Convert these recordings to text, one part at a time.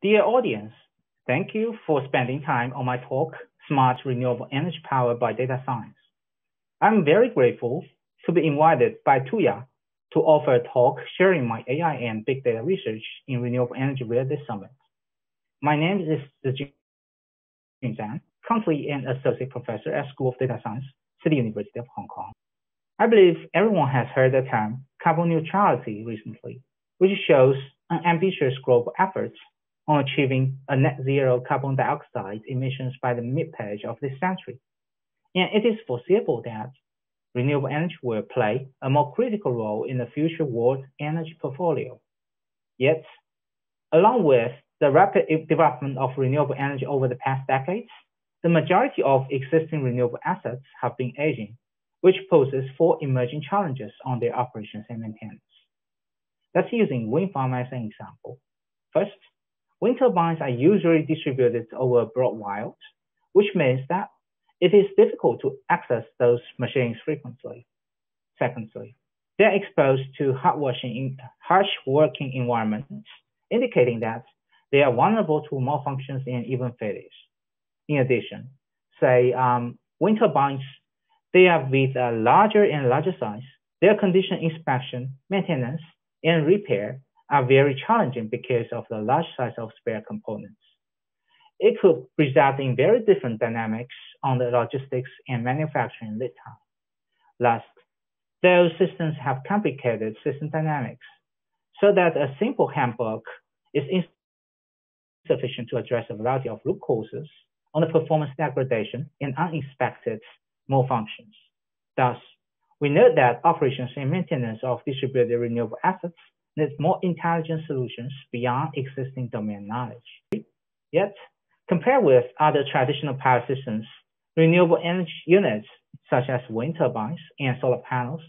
Dear audience, thank you for spending time on my talk, Smart Renewable Energy Powered by Data Science. I'm very grateful to be invited by Tuya to offer a talk sharing my AI and big data research in renewable energy via this summit. My name is Zijun Zhang, currently an associate professor at School of Data Science, City University of Hong Kong. I believe everyone has heard the term carbon neutrality recently, which shows an ambitious global effort on achieving a net zero carbon dioxide emissions by the mid-page of this century. And it is foreseeable that renewable energy will play a more critical role in the future world energy portfolio. Yet, along with the rapid development of renewable energy over the past decades, the majority of existing renewable assets have been aging, which poses four emerging challenges on their operations and maintenance. Let's using wind farm as an example. First, Wind turbines are usually distributed over broad wilds, which means that it is difficult to access those machines frequently. Secondly, they're exposed to harsh working environments, indicating that they are vulnerable to malfunctions and even failures. In addition, say um, wind turbines, they are with a larger and larger size. Their condition inspection, maintenance, and repair are very challenging because of the large size of spare components. It could result in very different dynamics on the logistics and manufacturing lead time. Last, those systems have complicated system dynamics, so that a simple handbook is insufficient to address a variety of root causes on the performance degradation and unexpected malfunctions. Thus, we note that operations and maintenance of distributed renewable assets needs more intelligent solutions beyond existing domain knowledge. Yet, compared with other traditional power systems, renewable energy units such as wind turbines and solar panels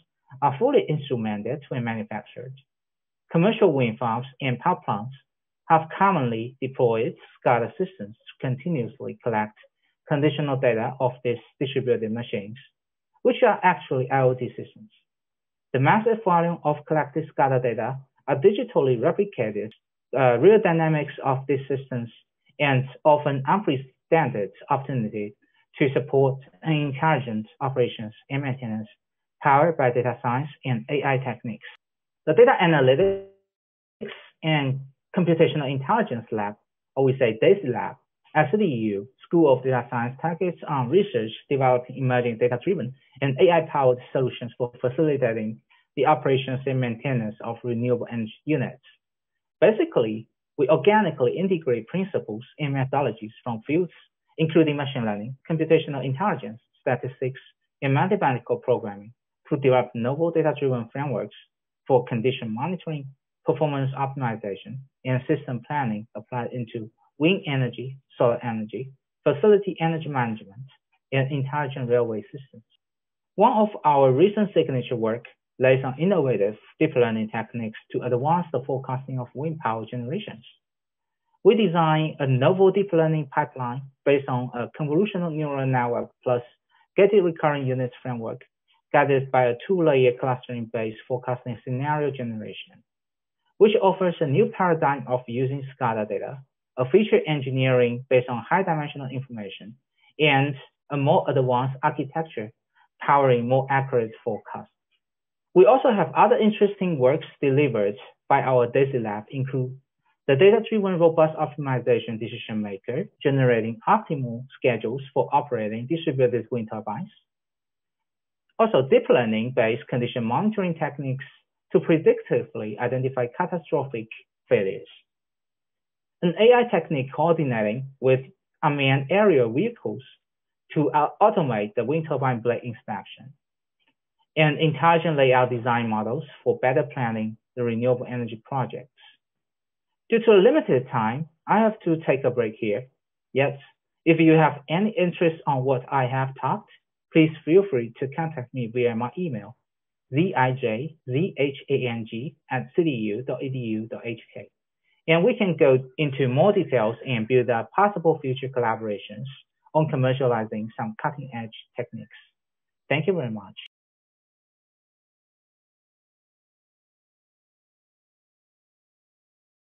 are fully instrumented when manufactured. Commercial wind farms and power plants have commonly deployed SCADA systems to continuously collect conditional data of these distributed machines, which are actually IoT systems. The massive volume of collected SCADA data are digitally replicated uh, real dynamics of these systems and often unprecedented opportunity to support intelligent operations and maintenance powered by data science and AI techniques. The Data Analytics and Computational Intelligence Lab, or we say DAISY Lab, at School of Data Science targets on research developing emerging data-driven and AI-powered solutions for facilitating the operations and maintenance of renewable energy units. Basically, we organically integrate principles and methodologies from fields, including machine learning, computational intelligence, statistics, and mathematical programming to develop novel data-driven frameworks for condition monitoring, performance optimization, and system planning applied into wind energy, solar energy, facility energy management, and intelligent railway systems. One of our recent signature work lays on innovative deep learning techniques to advance the forecasting of wind power generations. We designed a novel deep learning pipeline based on a convolutional neural network plus gated recurrent units framework guided by a two-layer clustering-based forecasting scenario generation, which offers a new paradigm of using SCADA data, a feature engineering based on high-dimensional information, and a more advanced architecture powering more accurate forecasts. We also have other interesting works delivered by our DAISY lab include the data-driven robust optimization decision maker generating optimal schedules for operating distributed wind turbines. Also, deep learning-based condition monitoring techniques to predictively identify catastrophic failures. An AI technique coordinating with unmanned aerial vehicles to automate the wind turbine blade inspection and intelligent layout design models for better planning the renewable energy projects. Due to a limited time, I have to take a break here. Yet, if you have any interest on what I have talked, please feel free to contact me via my email, zijzhang at cityu.edu.hk. And we can go into more details and build up possible future collaborations on commercializing some cutting edge techniques. Thank you very much.